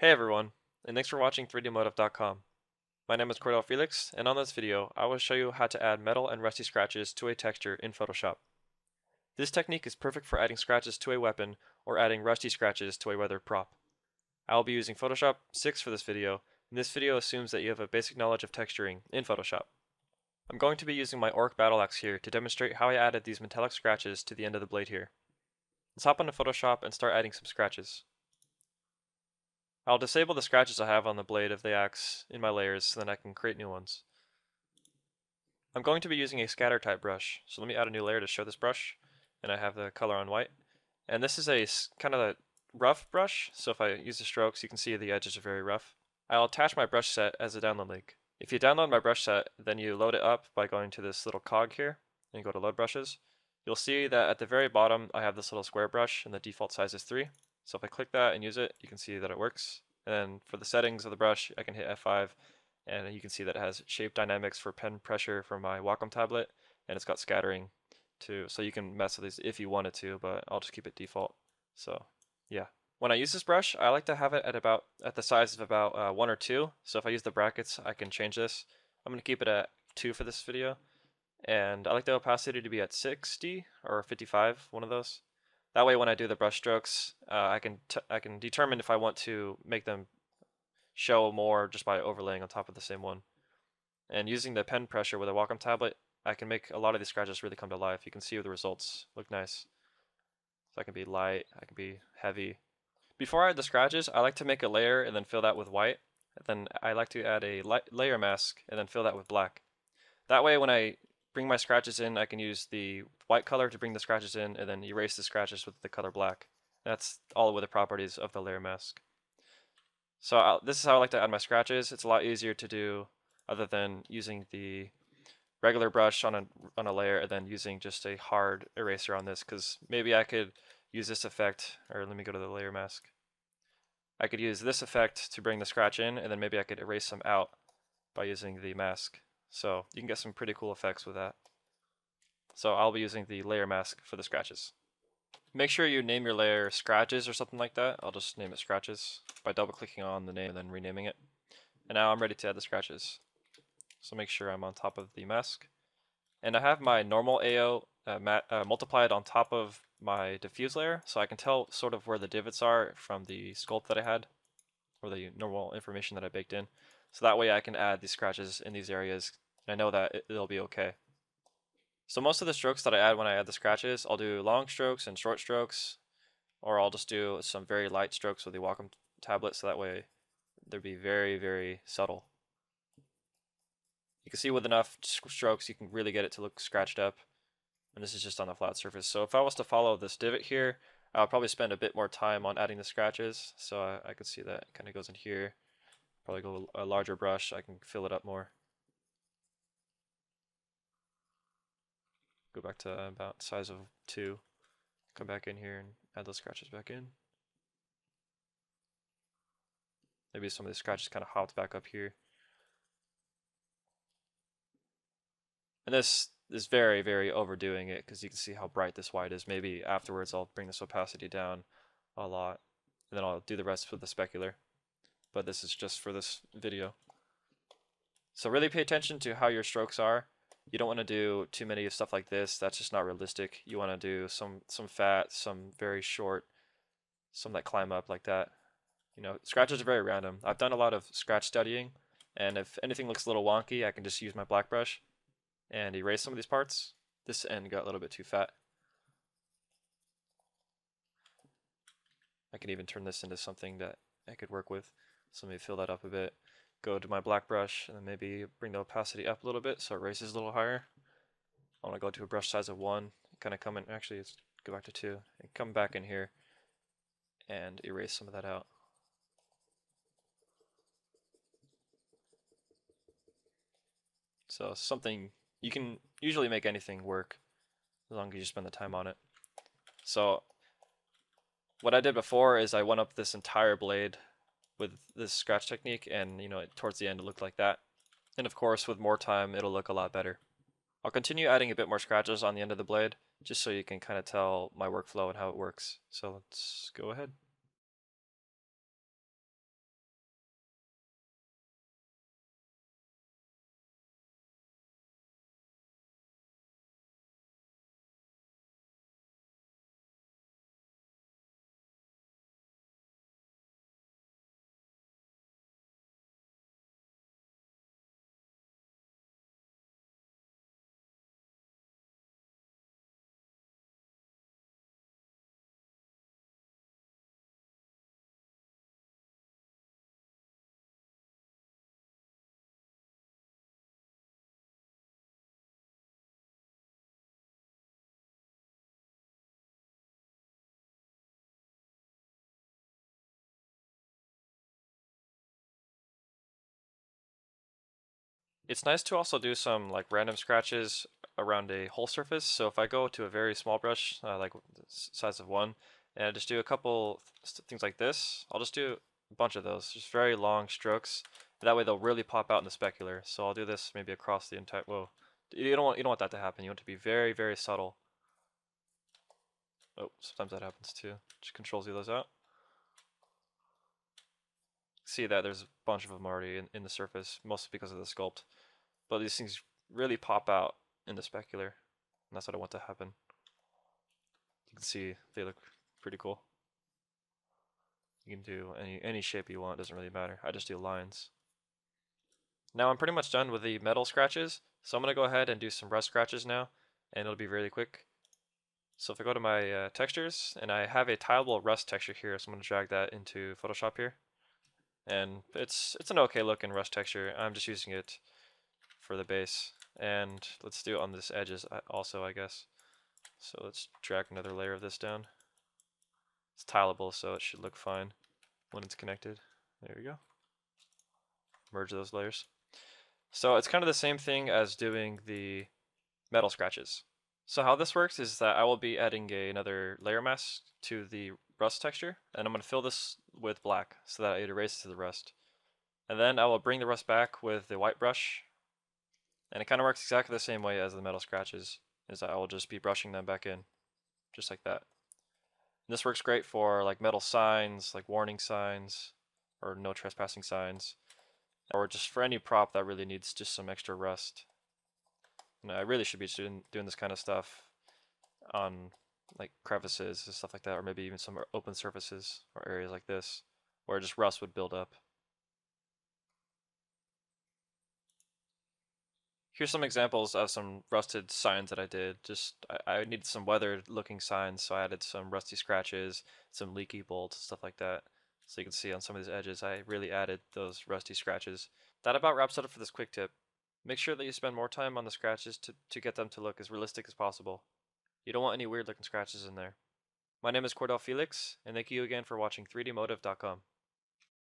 Hey everyone, and thanks for watching 3dmotive.com. My name is Cordell Felix, and on this video, I will show you how to add metal and rusty scratches to a texture in Photoshop. This technique is perfect for adding scratches to a weapon or adding rusty scratches to a weathered prop. I will be using Photoshop 6 for this video, and this video assumes that you have a basic knowledge of texturing in Photoshop. I'm going to be using my Orc Battle Axe here to demonstrate how I added these metallic scratches to the end of the blade here. Let's hop onto Photoshop and start adding some scratches. I'll disable the scratches I have on the blade of the axe in my layers so then I can create new ones. I'm going to be using a scatter type brush, so let me add a new layer to show this brush, and I have the color on white. And this is a kind of a rough brush, so if I use the strokes you can see the edges are very rough. I'll attach my brush set as a download link. If you download my brush set, then you load it up by going to this little cog here, and you go to load brushes. You'll see that at the very bottom I have this little square brush, and the default size is 3. So if I click that and use it, you can see that it works. And then for the settings of the brush, I can hit F5 and you can see that it has shape dynamics for pen pressure for my Wacom tablet and it's got scattering too. So you can mess with these if you wanted to, but I'll just keep it default. So yeah. When I use this brush, I like to have it at about at the size of about uh, one or two. So if I use the brackets, I can change this. I'm going to keep it at two for this video. And I like the opacity to be at 60 or 55, one of those. That way when I do the brush strokes, uh, I can I can determine if I want to make them show more just by overlaying on top of the same one. And using the pen pressure with a Wacom tablet, I can make a lot of these scratches really come to life. You can see the results look nice. So I can be light, I can be heavy. Before I add the scratches, I like to make a layer and then fill that with white. Then I like to add a layer mask and then fill that with black. That way when I bring my scratches in, I can use the white color to bring the scratches in and then erase the scratches with the color black. That's all with the properties of the layer mask. So I'll, this is how I like to add my scratches. It's a lot easier to do other than using the regular brush on a, on a layer and then using just a hard eraser on this because maybe I could use this effect, or let me go to the layer mask. I could use this effect to bring the scratch in and then maybe I could erase some out by using the mask. So you can get some pretty cool effects with that. So I'll be using the layer mask for the scratches. Make sure you name your layer scratches or something like that. I'll just name it scratches by double clicking on the name and then renaming it. And now I'm ready to add the scratches. So make sure I'm on top of the mask. And I have my normal AO uh, uh, multiplied on top of my diffuse layer so I can tell sort of where the divots are from the sculpt that I had or the normal information that I baked in. So that way I can add these scratches in these areas and I know that it, it'll be okay. So most of the strokes that I add when I add the scratches, I'll do long strokes and short strokes, or I'll just do some very light strokes with the Wacom tablet so that way they'll be very, very subtle. You can see with enough strokes you can really get it to look scratched up. And this is just on the flat surface. So if I was to follow this divot here, I'll probably spend a bit more time on adding the scratches. So I, I can see that kind of goes in here. Probably go a larger brush, I can fill it up more. Go back to about size of 2. Come back in here and add those scratches back in. Maybe some of the scratches kind of hopped back up here. And this is very, very overdoing it because you can see how bright this white is. Maybe afterwards I'll bring this opacity down a lot and then I'll do the rest with the specular but this is just for this video. So really pay attention to how your strokes are. You don't want to do too many of stuff like this. That's just not realistic. You want to do some some fat, some very short, some that climb up like that. You know, scratches are very random. I've done a lot of scratch studying, and if anything looks a little wonky, I can just use my black brush and erase some of these parts. This end got a little bit too fat. I can even turn this into something that I could work with. So let me fill that up a bit. Go to my black brush and then maybe bring the opacity up a little bit so it raises a little higher. I want to go to a brush size of 1, kind of come in, actually let's go back to 2, and come back in here and erase some of that out. So something, you can usually make anything work as long as you spend the time on it. So what I did before is I went up this entire blade with this scratch technique and you know towards the end it looked like that. And of course with more time it'll look a lot better. I'll continue adding a bit more scratches on the end of the blade just so you can kind of tell my workflow and how it works. So let's go ahead. It's nice to also do some like random scratches around a whole surface. So if I go to a very small brush, uh, like size of one, and I just do a couple th things like this, I'll just do a bunch of those, just very long strokes. That way they'll really pop out in the specular. So I'll do this maybe across the entire, whoa. You don't want, you don't want that to happen. You want to be very, very subtle. Oh, sometimes that happens too. Just control Z those out. See that there's a bunch of them already in, in the surface, mostly because of the sculpt. But these things really pop out in the specular. And that's what I want to happen. You can see they look pretty cool. You can do any, any shape you want, doesn't really matter. I just do lines. Now I'm pretty much done with the metal scratches, so I'm going to go ahead and do some rust scratches now, and it'll be really quick. So if I go to my uh, textures, and I have a tileable rust texture here, so I'm going to drag that into Photoshop here. And it's it's an okay looking rust texture, I'm just using it for the base. And let's do it on this edges also, I guess. So let's drag another layer of this down. It's tileable, so it should look fine when it's connected. There we go. Merge those layers. So it's kind of the same thing as doing the metal scratches. So how this works is that I will be adding a, another layer mask to the rust texture, and I'm going to fill this with black so that it erases the rust. And then I will bring the rust back with the white brush and it kind of works exactly the same way as the metal scratches, is I will just be brushing them back in, just like that. And this works great for like metal signs, like warning signs, or no trespassing signs, or just for any prop that really needs just some extra rust. And I really should be doing, doing this kind of stuff on like crevices and stuff like that, or maybe even some open surfaces or areas like this, where just rust would build up. Here's some examples of some rusted signs that I did. Just I, I needed some weathered looking signs, so I added some rusty scratches, some leaky bolts, stuff like that. So you can see on some of these edges, I really added those rusty scratches. That about wraps it up for this quick tip. Make sure that you spend more time on the scratches to, to get them to look as realistic as possible. You don't want any weird looking scratches in there. My name is Cordell Felix, and thank you again for watching 3dmotive.com.